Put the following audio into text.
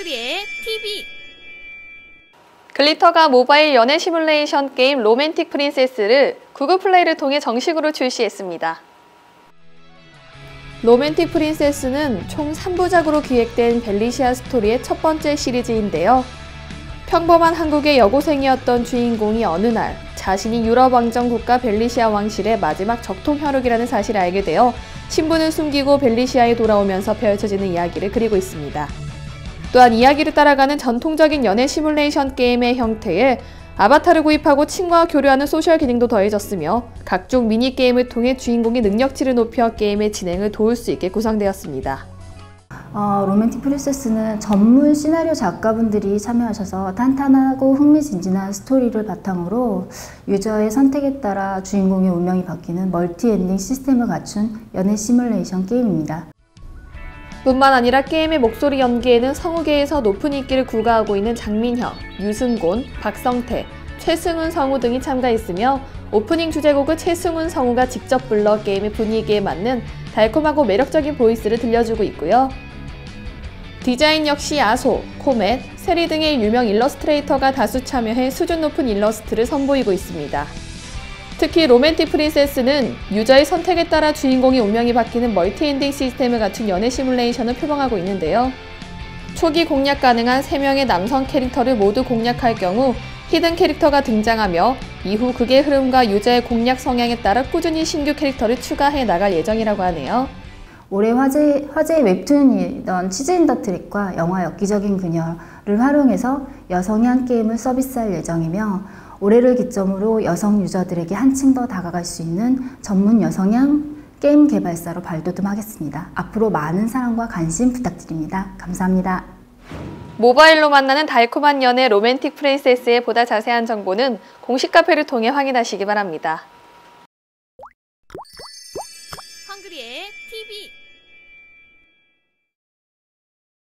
헝그리앱 TV 글리터가 모바일 연애 시뮬레이션 게임 로맨틱 프린세스를 구글 플레이를 통해 정식으로 출시했습니다. 로맨틱 프린세스는 총 3부작으로 기획된 벨리시아 스토리의 첫 번째 시리즈인데요. 평범한 한국의 여고생이었던 주인공이 어느 날 자신이 유럽 왕정 국가 벨리시아 왕실의 마지막 적통 혈육이라는 사실을 알게 되어 신분을 숨기고 벨리시아에 돌아오면서 펼쳐지는 이야기를 그리고 있습니다. 또한 이야기를 따라가는 전통적인 연애 시뮬레이션 게임의 형태에 아바타를 구입하고 친구와 교류하는 소셜 기능도 더해졌으며 각종 미니게임을 통해 주인공의 능력치를 높여 게임의 진행을 도울 수 있게 구성되었습니다. 어, 로맨틱 프린세스는 전문 시나리오 작가분들이 참여하셔서 탄탄하고 흥미진진한 스토리를 바탕으로 유저의 선택에 따라 주인공의 운명이 바뀌는 multi ending 시스템을 갖춘 연애 시뮬레이션 게임입니다. 뿐만 아니라 게임의 목소리 연기에는 성우계에서 높은 인기를 구가하고 있는 장민혁, 유승곤, 박성태, 최승훈 성우 등이 참가했으며 오프닝 주제곡을 최승훈 성우가 직접 불러 게임의 분위기에 맞는 달콤하고 매력적인 voice를 들려주고 있고요. 디자인 역시 아소, 코멧, 세리 등의 유명 일러스트레이터가 다수 참여해 수준 높은 일러스트를 선보이고 있습니다. 특히 로맨틱 프린세스는 유저의 선택에 따라 주인공의 운명이 바뀌는 multi ending 시스템을 갖춘 연애 시뮬레이션을 표방하고 있는데요. 초기 공략 가능한 3명의 남성 캐릭터를 모두 공략할 경우 hidden 캐릭터가 등장하며 이후 극의 흐름과 유저의 공략 성향에 따라 꾸준히 신규 캐릭터를 추가해 나갈 예정이라고 하네요. 올해 화제, 화제의 웹툰이던 치즈 인 더 트랩과 영화 엽기적인 그녀를 활용해서 여성향 게임을 서비스할 예정이며 올해를 기점으로 여성 유저들에게 한층 더 다가갈 수 있는 전문 여성향 게임 개발사로 발돋움하겠습니다. 앞으로 많은 사랑과 관심 부탁드립니다. 감사합니다. 모바일로 만나는 달콤한 연애 로맨틱 프린세스의 보다 자세한 정보는 공식 카페를 통해 확인하시기 바랍니다. 헝그리의 TV